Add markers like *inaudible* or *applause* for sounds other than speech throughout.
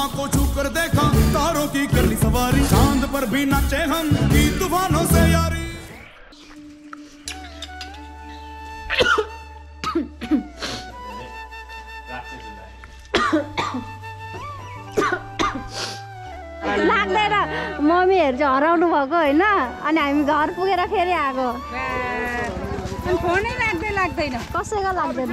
आसमां को छू कर देखा तारों की कर ली सवारी। चाँद पर भी नाचे हम की तूफानों से यारी। लाग्दैन। मम्मीहरू चाहिँ हराउनु भएको होइन? अनि हामी घर पुगेर फेरि आएको फोनै लाग्दै लाग्दैन। कसैको लाग्दैन?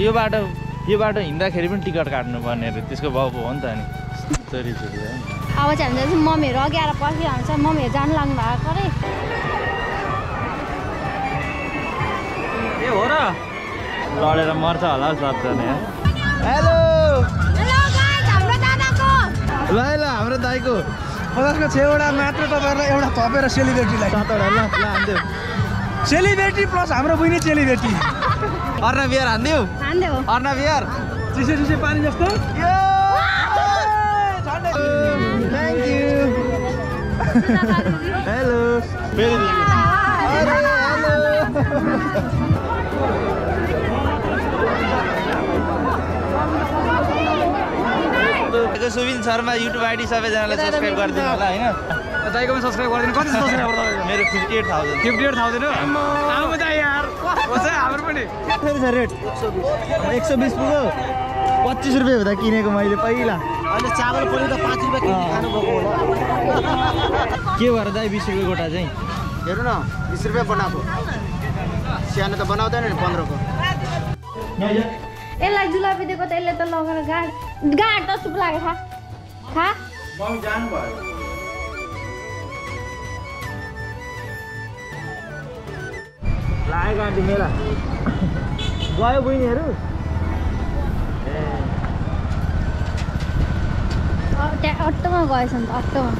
यो बाटो यो बाटो हिँड्दाखेरि पनि टिकट काट्नुपर्ने अरे त्यसको भाउ हो नि त नि चोरी चोरी हो अब चाहिँ हामीले चाहिँ मम्मीहरू अघि आएर पर्खिरहन्छ मम्मीहरू जानु लाग्नु भएको अरे। ए हो र। लडेर मर्छ होला हौ सबजना हेलो! ल ल हाम्रो दाइको पचासको छवटा मात्र तपाईँहरूलाई एउटा थपेर सेलिब्रेटीलाई। सातवटा ल ल हान्दियो। सेलिब्रेटी प्लस हाम्रो बहिनी सेलिब्रेटी। *laughs* अर्ना बिहार हान्दियो। अर्ना बिहार। चिसो चिसो पानी जस्तो। Hello Subin Sharma YouTube ID सबैजनाले सब्सक्राइब गरिदिनु होला होइन दाइकोमा सब्सक्राइब गरिदिनु कति सब्सक्राइबर तपाईँको मेरो fifty eight thousand fifty eight thousand हो हाम्रो पनि रेट एक सौ बिस पुग्यो पच्चिस रुपियाँ हुँदा किनेको मैले पहिला अहिले चावल पनि त पाँच रुपियाँ केजी खानुभएको होला। *laughs* के भएर दाइ बिस रुपियाँ गोटा चाहिँ? हेर्नु न बिस रुपियाँ बनाएको। सानो त बनाउँदैन नि पन्ध्रको। यसलाई जुलापी दिएको त यसले त लगेर गाड गाड त चुप लाग्यो खा। खा आन्टी मेला। गयो बहिनीहरू। त्यहाँ अटोमा गएछ नि त अटोमा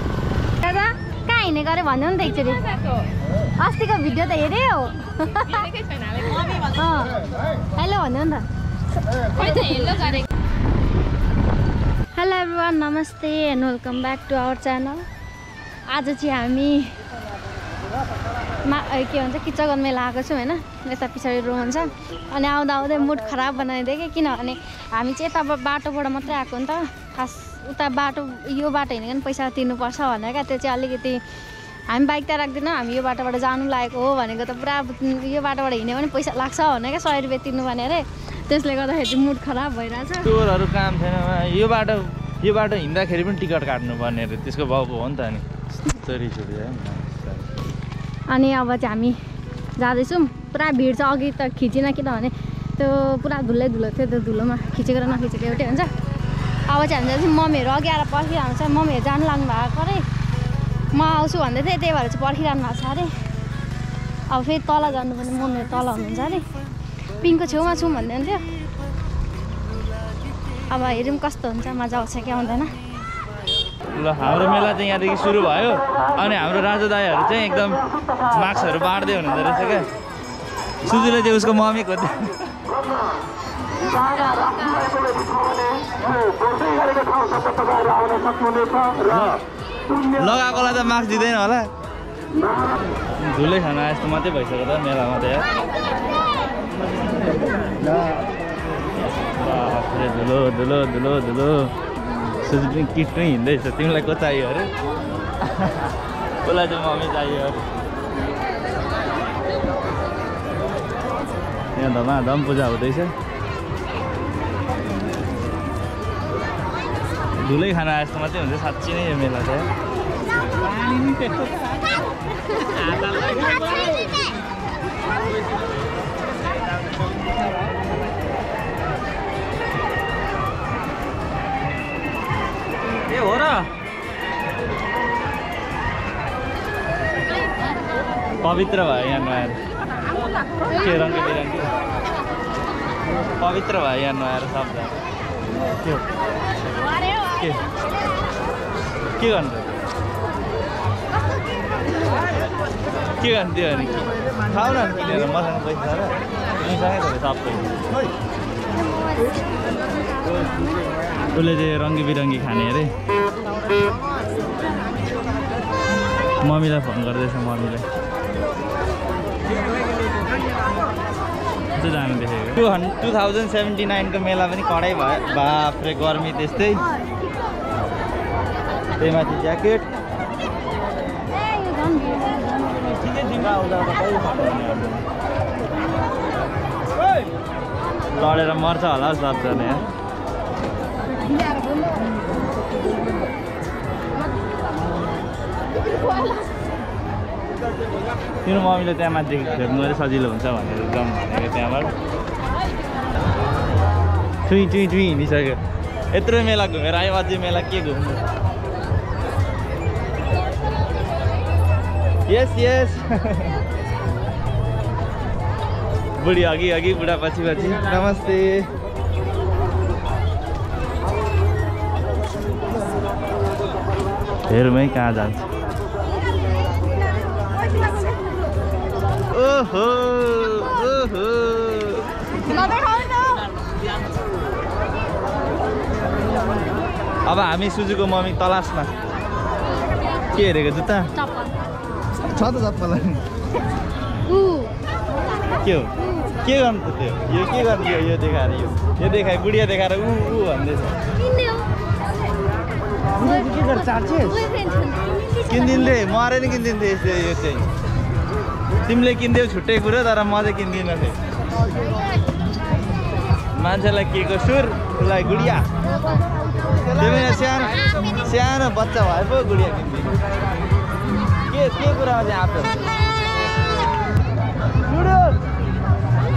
दादा कहाँ हिँडेको अरे भन्नु नि त एकचोटि अस्तिको भिडियो त हेऱ्यो अँ हेलो भन्नु नि त हेलो एभ्रिवान नमस्ते and welcome back to our channel आज चाहिँ हामी मा के भन्छ किचगन मेला आएको छौँ होइन यता पछाडि रुम छ अनि आउँदा आउँदै मुड खराब बनाइदियो कि किनभने हामी चाहिँ यता बाटोबाट मात्रै आएको नि त खास उता बाटो यो बाटो हिँडेको पनि पैसा तिर्नुपर्छ भनेर क्या। त्यो चाहिँ अलिकति हामी बाइक त राख्दैनौँ हामी यो बाटोबाट जानु लागेको हो भनेको त पुरा यो बाटोबाट हिँड्यो भने पैसा लाग्छ भने क्या सय रुपियाँ तिर्नु भने अरे त्यसले गर्दाखेरि चाहिँ मुड खराब भइरहेछ। टुरहरू काम छैन यो बाटो यो बाटो हिँड्दाखेरि पनि टिकट काट्नुपर्ने अरे त्यसको भाउ हो नि त नि चोरी चोरी है अनि अब चाहिँ हामी जाँदैछौँ। पुरा भिड छ अघि त खिचिनँ किनभने त्यो पुरा धुलै धुलो थियो त्यो धुलोमा खिचेको र नखिचेको एउटै हुन्छ। अब चाहिँ हामी चाहिँ मम्मीहरू अघि आएर पर्खिरहन्छ मम्मीहरू जानु लाग्नु भएको अरे। म आउँछु भन्दै थिएँ त्यही भएर चाहिँ पर्खिरहनु भएको छ अरे। अब फेरि तल जानुपर्ने मम्मीहरू तल हुनुहुन्छ अरे। पिङको छेउमा छौँ भन्दै हुन्थ्यो अब हेरौँ कस्तो हुन्छ मजा आउँछ कि आउँदैन। ल हाम्रो मेला चाहिँ यहाँदेखि सुरु भयो। अनि हाम्रो राजा दाईहरू चाहिँ एकदम मार्क्सहरू बाँड्दै हुनुहुँदो रहेछ क्या। सुजुले चाहिँ उसको मम्मी खोज्दै *laughs* लगाएकोलाई त मार्क्स दिँदैन होला। धुलै खाना यस्तो मात्रै भइसक्यो त मेलामा त धुलो धुलो धुलो धुलो। सुजु पनि किटमै हिँड्दैछ तिमीलाई को चाहियो अरे? उसलाई चाहिँ मम्मी चाहियो अरे। यहाँ धमाधम पूजा हुँदैछ। धुलै खाना जस्तो मात्रै हुन्छ साँच्ची नै यो मेला चाहिँ ए हो र पवित्र भयो यहाँ नआएर के रङ्गी बिरङ्गी पवित्र भयो यहाँ नआएर शब्द हो? के? के गर्नु? के गर्नु त्यो अनि खाऊ न किनेर मसँग पैसा र। तिमीसँगै छ सबै उसले चाहिँ रङ्गी बिरङ्गी खाने अरे। मम्मीलाई फोन गर्दैछ मम्मीलाई। जानु देखेको। टु हन् टु थाउजन्ड सेभेन्टी नाइनको मेला पनि कडै भयो बाफ्रे गर्मी त्यस्तै। त्यही माथि ज्याकेट लडेर मर्छ होला हौ सबजना तिम्रो मम्मीले त्यहाँ माथि खेल्नु अलिक सजिलो हुन्छ भनेर जाउँ भनेको त्यहाँबाट। चुई चुई चुई हिँडिसक्यो। यत्रो मेला घुमेर आयो अझै मेला के घुम्नु? यस यस बुढी अघि अघि बुढा पछि। पछि नमस्ते। हेरौँ कहाँ जान्छ? ओहो ओहो। अब हामी सुजुको मम्मी तलासमा। के हेरेको जुत्ता? छ त ऊ के हो के गर्नु त त्यो यो के गर्नु यो यो देखाएर यो यो देखाए बुढिया देखाएर ऊ ऊ भन्दैछ के गर्छ छ नि किनिदिँदै मरे नि किनिदिन्थेँ यस्तो यो चाहिँ तिमीले किनिदेऊ छुट्टै कुरो तर म चाहिँ किन्दिनँ थिएँ मान्छेलाई के को सुर उसलाई गुडिया तिमी सानो सानो बच्चा भए पो गुडिया किनिदिनु के के आएको बुढो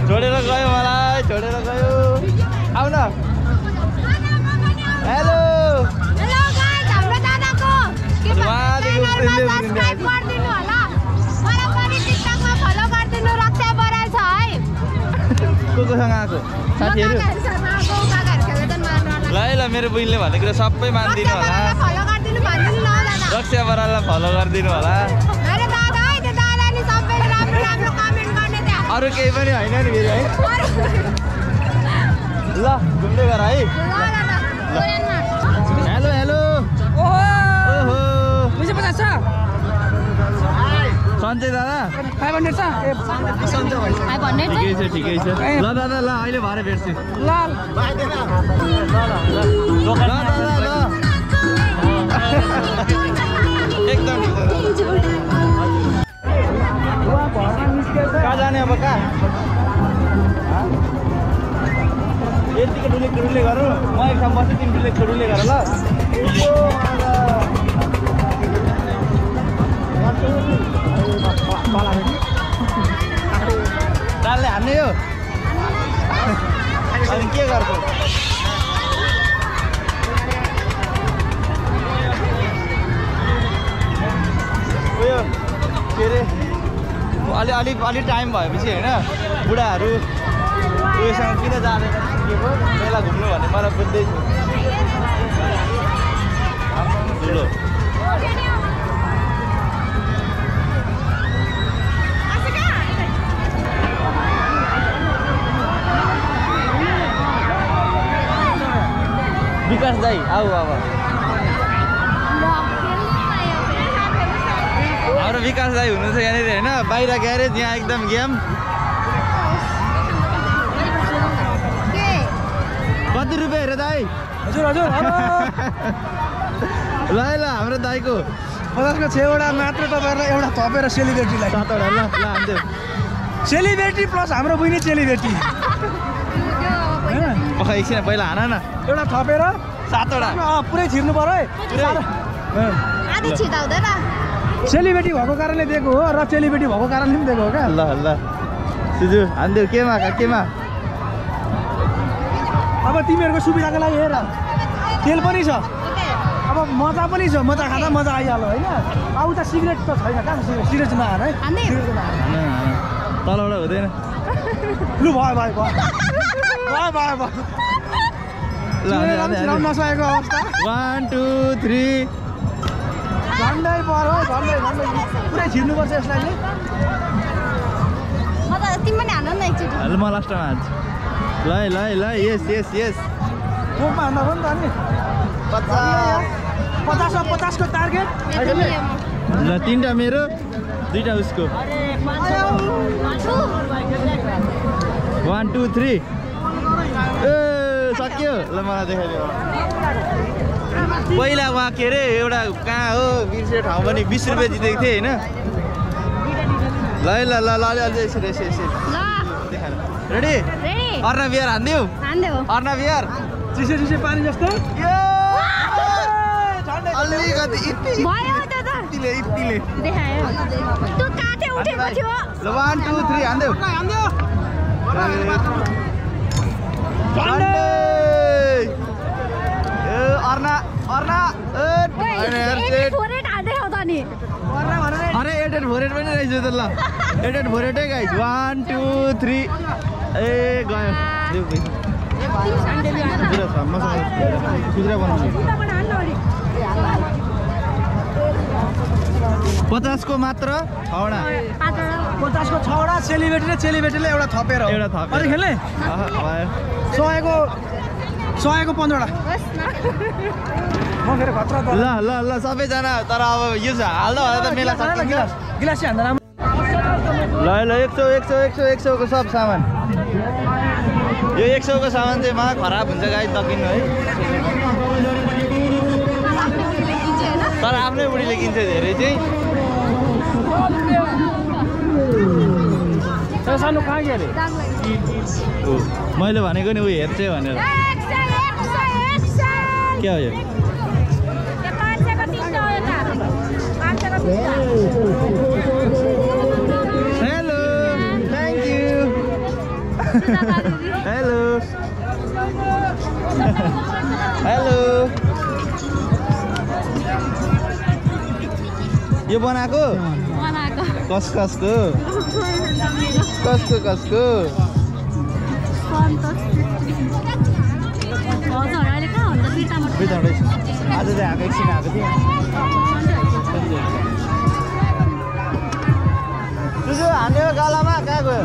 छोडेर गयो मलाई छोडेर गयो आउ न। हेलो। के कोसँग आएको साथीहरू। ल मेरो बहिनीले भनेको कुरा सबै मानिदिनु होला। रक्षा बराललाई फलो गरिदिनु होला। अरू केही पनि होइन नि फेरि है? ल घुम्दै गर है? हेलो हेलो ओहो। ओहो। दुई सय पचास छ? सन्चै दादा। फाइभ हन्ड्रेड छ? ठिकै छ ठिकै छ। ल दादा ल अहिले भरे भेट्छु। ल। ल दादा ल। एकदम कहाँ जाने अब कहाँ हँ? यतिकै डुले डुले गरौँ म एक ठाउँ बस्छु तिमी डुले डुले गर ल यो डालले हान्ने यो अनि के गर्छौ उयो के अरे? अलि अलिक अलिक टाइम भएपछि होइन बुढाहरू उयोसँग किन जाँदैन? के पो मेला घुम्नु भन्ने मलाई बुझ्दैछु ठुलो। विकास दाई आऊ अब हाम्रो विकास दाई हुनुहुन्छ यहाँनिर होइन? बाहिर ग्यारेज यहाँ एकदम गेम। कति रुपियाँ हेर दाई। हजुर हजुर *laughs* ल ल हाम्रो दाईको। पचासको छवटा मात्र तपाईँहरूलाई एउटा थपेर सेलिब्रेटीलाई सातवटा ल ल हान्थ्यो सेलिब्रेटी प्लस हाम्रो बहिनी सेलिब्रेटी होइन? एकछिन पहिला हान न। एउटा थपेर सातवटा। पुरै छिर्नु पऱ्यो है। सेलिब्रेटी भएको कारणले दिएको हो र सेलिब्रेटी भएको कारणले पनि दिएको हो क्या? ल ल। सुजु हानिदेऊ केमा केमा? अब तिमीहरूको सुविधाको लागि हेर। तेल पनि छ। अब मजा पनि छ। मजा खाँदा मजा आइहाल्यो होइन? अब उता सिगरेट त छैन कहाँ? सिगरेट सिगरेट है। तलबाट हुँदैन। लु भयो भयो भयो। भयो भयो नसकेको अवस्था। वान टू थ्री झन्डै पऱ्यो है झन्डै झन्डै। पुरै छिर्नुपर्छ यसलाई नि। म त तिमी पनि हान न एकचोटि। ल म लास्टमा हान्छु। ल ल ल यस यस यस कोकमा हान्दा भयो नि त नि पचास। पचासमा पचासको टार्गेट पनि। ल तिनवटा मेरो दुइटा उसको। वान टू थ्री ए सक्यो। ल मलाई देखाइदियो। पहिला उहाँ के अरे एउटा कहाँ हो बिर्सेको ठाउँ पनि बिस रुपियाँ जितेको थिएँ होइन? ल है, ल ल ल अलि अलि यसरी यसरी यसरी रेडी अर्ना बिहार हानिदिउँ हान्देऊ अर्ना बिहार? चिसो चिसो पानी जस्तो। वान टू थ्री हानिदेऊ झन्डै! ए अर्ना अर्ना ए, ओइ, होइन यार, एक सेट। फोरेट हाल्दै हो त नि अरे एट एट फोर एट पनि रहेछ त ल। एट एट फोर एटै गाइज वान टू थ्री ए गयो पचासको मात्र छवटा। पचासको छवटा चेलीबेटीले चेलीबेटीले एउटा थपेर। हो। एउटा थपेर। अरू खेल्ने? सयको सयको पन्ध्रवटा। ल ल ल सबैजना तर अब यो चाहिँ हाल्दा हाल्दा त मेला सकिन्छ गिलास हान्दा राम्रो ल ल एक सौ एक सौ एक सौ एक सौको सब सामान यो एक सौको सामान चाहिँ मा खराब हुन्छ गाई नकिन्नु है तर आफ्नै बुढीले किन्छ धेरै चाहिँ त्यो सानो कहाँ गयो अरे मैले भनेको नि ऊ हेर्छ भनेर एक सय एक सय एक सय के हो यो पाँच सयको तिनवटा hello thank you hello hello यो बनाएको? कस कसको? कसको कसको? आज चाहिँ आएको एकछिन आएको थियो। तुझो हान्यो गालामा कहाँ गयो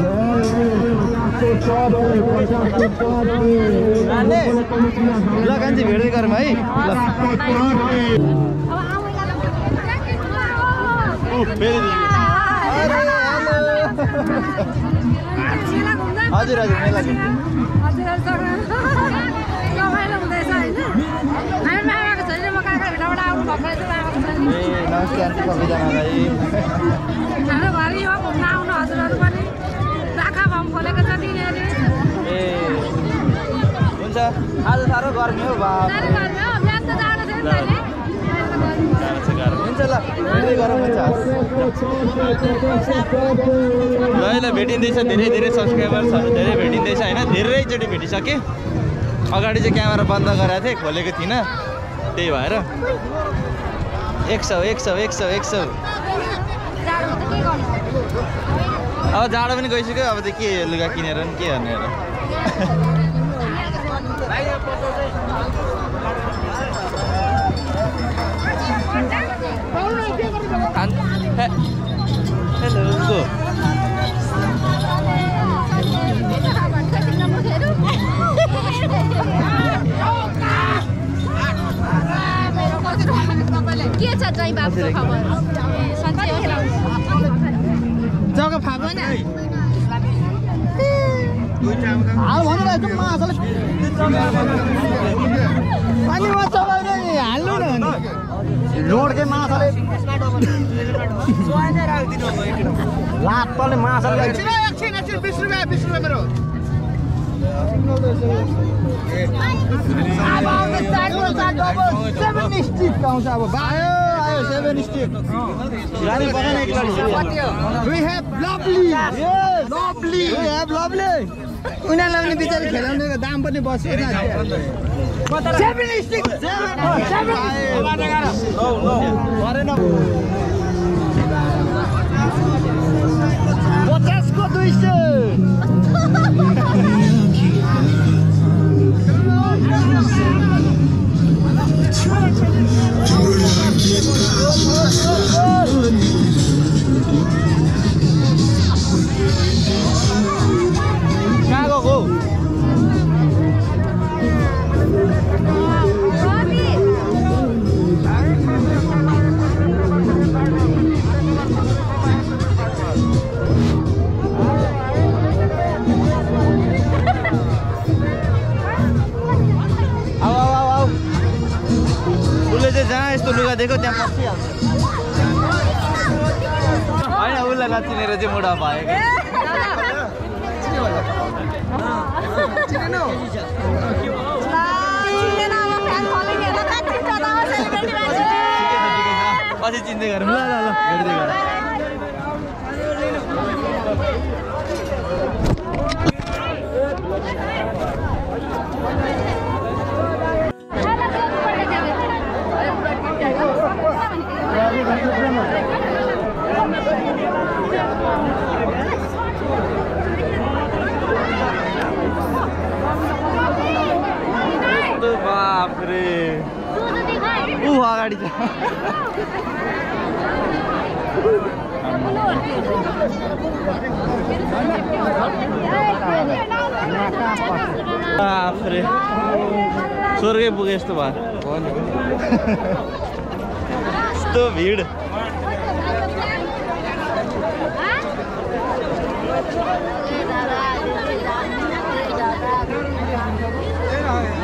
ल कान्छी भेट्दै गरौँ है। हजुर हजुर नमस्ते आन्टी सबैजनालाई ए हुन्छ आज साह्रो गर्मी हो हुन्छ ल गरौँ हुन्छ ल है ल भेटिँदैछ धेरै धेरै सब्सक्राइबर्सहरू धेरै भेटिँदैछ होइन? धेरैचोटि भेटिसकेँ। अगाडि चाहिँ क्यामेरा बन्द गरेको थिएँ खोलेको थिइनँ। त्यही भएर। एक सौ एक सौ एक सौ एक सौ। अब जाडो पनि गइसक्यो अब त के लुगा किनेर नि के गर्ने र *laughs* हेलो। जय बाबुको खबर। सन्चै हो जग्गा फाप्यो नि। अनि म चलाउँदै हाल्नु न रोडकै माछाले अब सेभेन स्टिक उनीहरूलाई पनि बिचारी खेलाउने दाम पनि बस्यो सेभेन स्टिक पचासको दुई सय देख्यो त्यहाँ पसिहाल्छ होइन उसलाई नचिनेर चाहिँ मुडा भयो कि पछि चिन्दै गरौँ ल ल ल स्वर्गै पुगे यस्तो भयो यस्तो भिड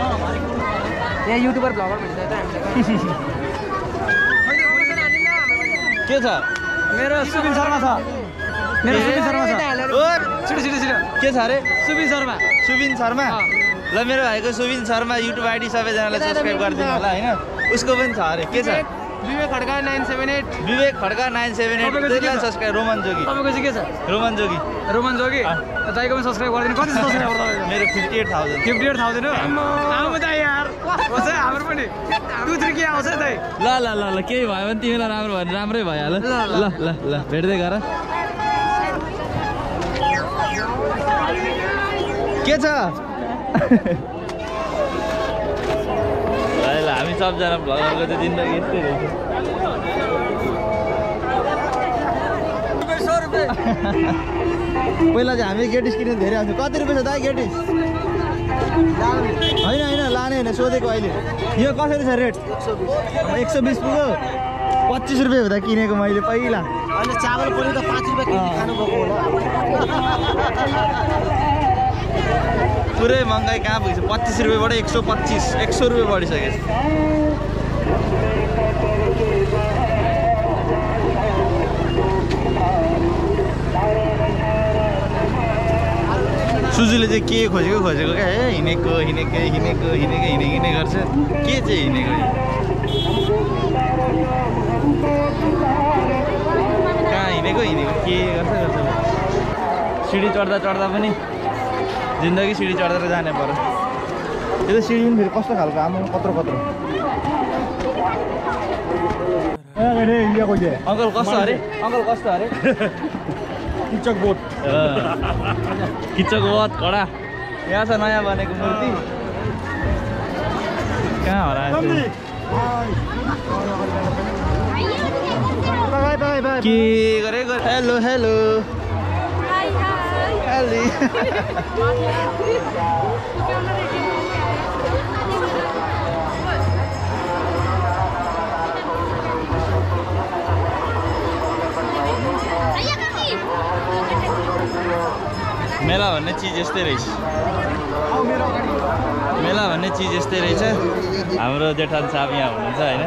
यहाँ युट्युबर भ्लगर भन्छ त हामीलाई के छ मेरो सुबिन शर्मा छ मेरो सुबिन शर्मा छ ओ, छिटो छिटो छिटो के छ अरे सुबिन शर्मा सुबिन शर्मा ल मेरो भाइको सुबिन शर्मा युट्युब आइडी सबैजनालाई सब्सक्राइब गरिदिनु होला होइन? उसको पनि छ अरे। के छ? Vivek Khadka nine seven eight. Vivek Khadka nine seven eight? Subscribe Roman Jogi. तपाईँको चाहिँ के छ? रोमन जोगी। रोमन जोगी? तपाईँको पनि सब्सक्राइब गरिदिनु। कति सब्सक्राइबर तपाईँको मेरो fifty eight thousand fifty eight thousand हो? त यार। हाम्रो पनि। टु थ्री के आउँछ दाइ? ल ल ल ल केही भयो भने तिमीलाई राम्रो भयो भने राम्रै भइहाल्यो। ल ल ल भेट्दै गर। के छ? ल हामी सबजना भ्लगरको चाहिँ जिन्दगी यस्तै रहेछ *laughs* पहिला चाहिँ हामी गेटिस किन्नु धेरै आउँथ्यो। कति रुपियाँ छ दाइ गेटिस? होइन होइन लाने होइन सोधेको अहिले। यो कसरी छ रेट? एक सौ बिस पुग्यो। पच्चिस रुपियाँ हुँदा किनेको मैले पहिला। अहिले चावल पनि त पाँच रुपियाँ खानुभएको होला। *laughs* पुरै महँगाइ कहाँ पुगेछ? पच्चिस रुपियाँबाट एक सौ पच्चिस एक सौ रुपियाँ बढिसकेको छ सुजुले चाहिँ के खोजेको खोजेको क्या? ए हिँडेको हिँडेकै हिँडेको हिँडेकै हिँडे हिँडे गर्छ। के चाहिँ हिँडेको? कहाँ हिँडेको हिँडेको? के गर्छ गर्छ? सिँढी चढ्दा चढ्दा पनि जिन्दगी सिँढी चढेर जाने पर्यो। त्यो त सिँढी पनि फेरि कस्तो खालको आमा कत्रो कत्रो। अङ्कल कस्तो अरे? अङ्कल कस्तो अरे? किचक बोट। किचक बहुत कडा यहाँ छ नयाँ बनेको मूर्ति। कहाँ हराएको के गरेको हेलो हेलो। हेली मेला भन्ने चिज यस्तै रहेछ। मेला भन्ने चिज यस्तै रहेछ। हाम्रो जेठान साहब यहाँ हुनुहुन्छ होइन?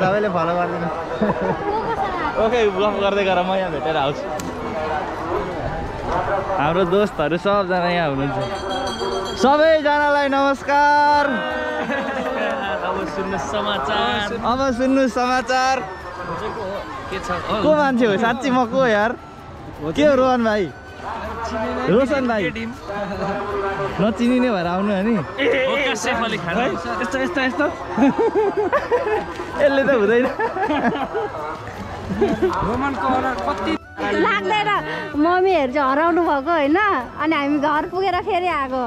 तपाईँले फलो गरिदिनु। ओके गफ गर्दै गर म यहाँ भेटेर आउँछु। हाम्रो दोस्तहरू सबजना यहाँ हुनुहुन्छ। सबैजनालाई नमस्कार। अब सुन्नु समाचार। अब सुन्नु समाचार। के मान्छे हो? साँच्ची म को यार? के हो रोहन भाइ? रोशन भाइ। नचिनिने भएर आउनु हो नि। यस्तो यस्तो यस्तो। यसले त हुँदैन। रोमनको कति लाग्दैन। मम्मीहरू चाहिँ हराउनु भएको होइन। अनि हामी घर पुगेर फेरि आएको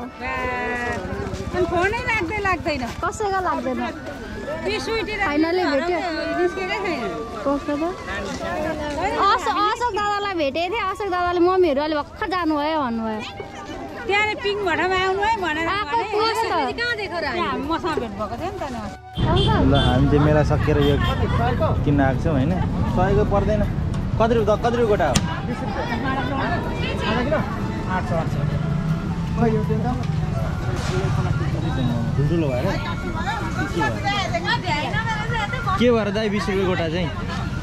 अनि फोनै लाग्दै लाग्दैन। कसैको लाग्दैन। फाइनली भेट्यो। अशोक अशोक दादालाई भेटेको थिएँ। अशोक दादाले मम्मीहरू अहिले भर्खर जानुभयो भन्नुभयो। त्यहाँनिर पिङ भटामा आउनु है भनेर मसँग भेट भएको थियो नि त ल हामी चाहिँ मेला सकेर यो किन्न आएको छौँ होइन? सयको पर्दैन। कति रुपियाँ कति रुपियाँ गोटा हो। ठुल्ठुलो भएर? के भएर दाइ बिस रुपियाँ गोटा चाहिँ?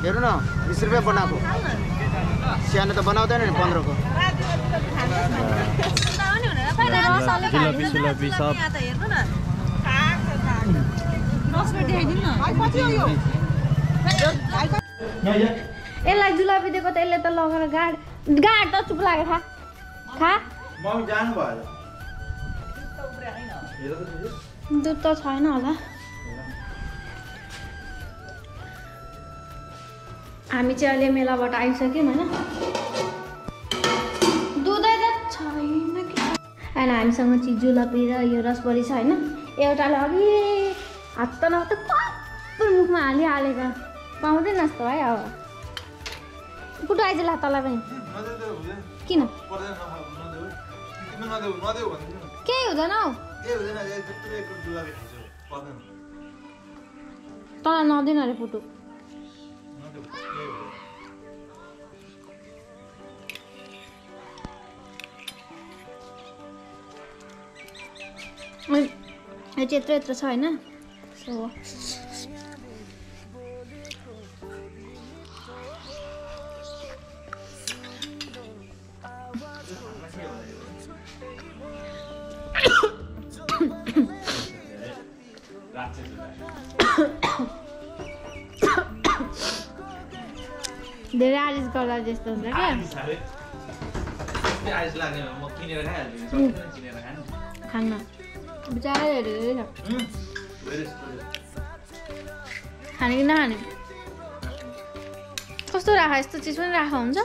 हेर्नु न बिस रुपियाँ बनाएको। सानो त बनाउँदैन नि पन्ध्रको। सब। यसलाई जुलापी दिएको त यसले त लगेर गाड गाड त चुप लाग्यो खा। खा दुध त छैन होला। हामी चाहिँ अहिले मेलाबाट आइसक्यौँ होइन। दुधै त छैन कि। होइन हामीसँग चाहिँ जुलापी र यो रसबरी छ होइन। एउटाले अघि हात त नहात मुखमा हालिहालेको। पाउँदैन जस्तो है अब। कुटो आइज ला तँलाई पनि किन? केही हुँदैन हौ तँलाई नदिन अरे पुटु अनि यो चाहिँ यत्रो यत्रो छ होइन गर्दा जस्तो हुन्छ क्या खान्न खाने कि नखाने कस्तो राख यस्तो चिज पनि राख हुन्छ